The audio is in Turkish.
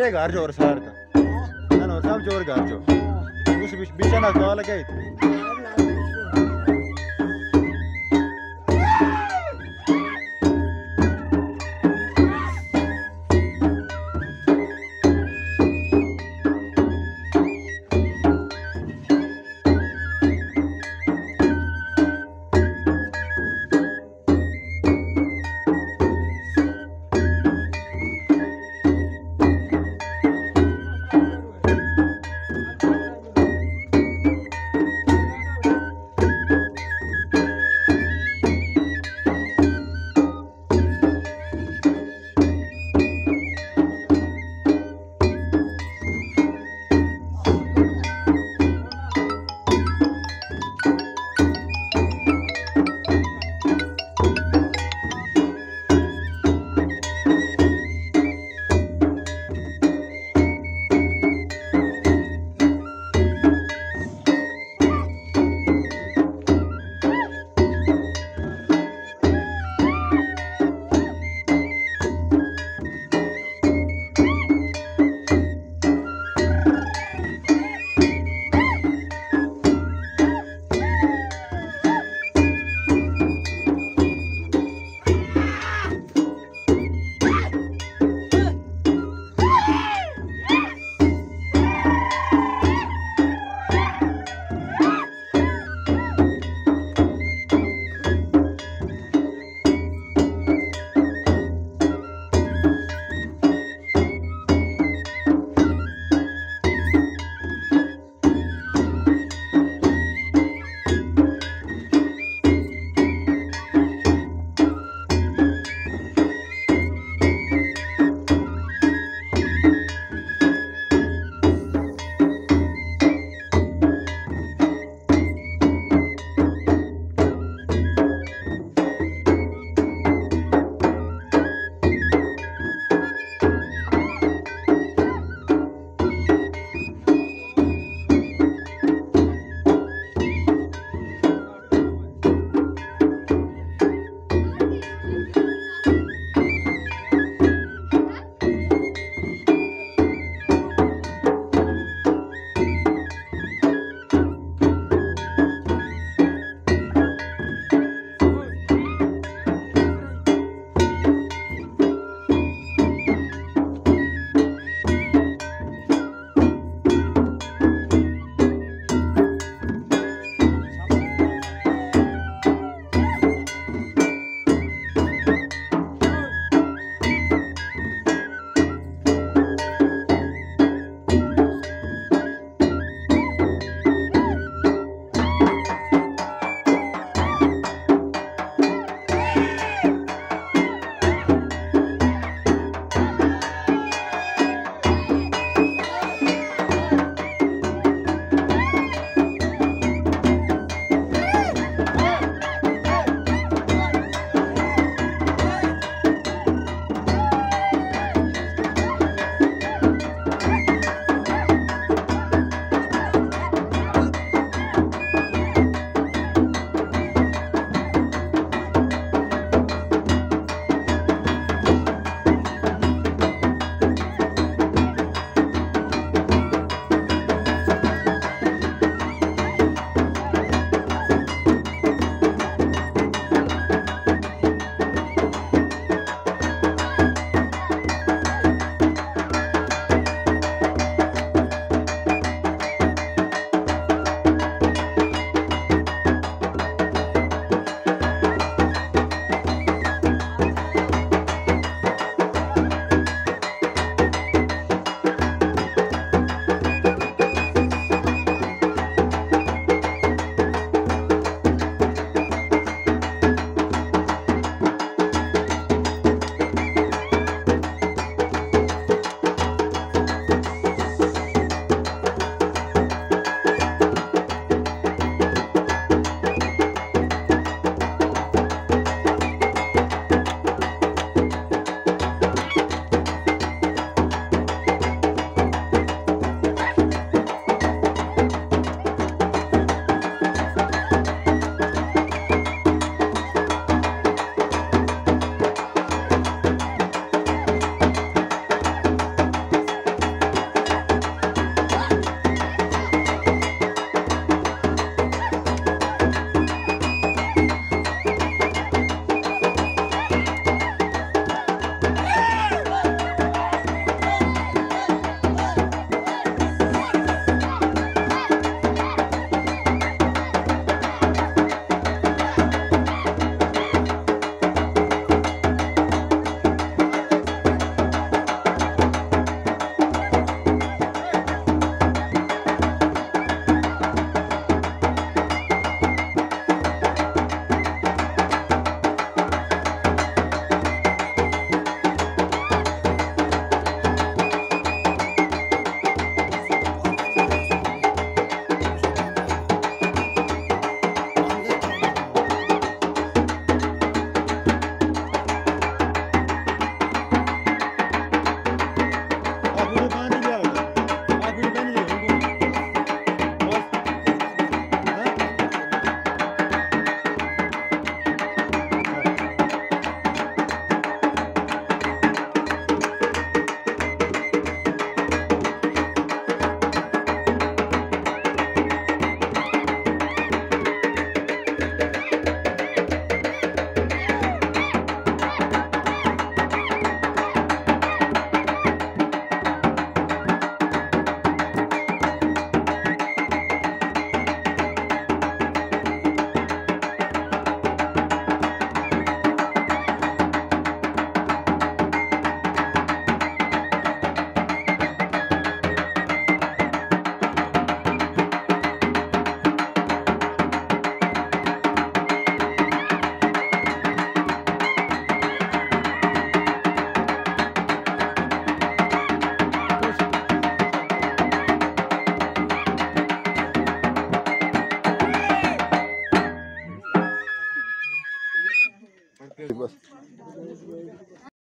Ajay garjo or sarta. Nano sam jor garjo. Us bichana kala gait.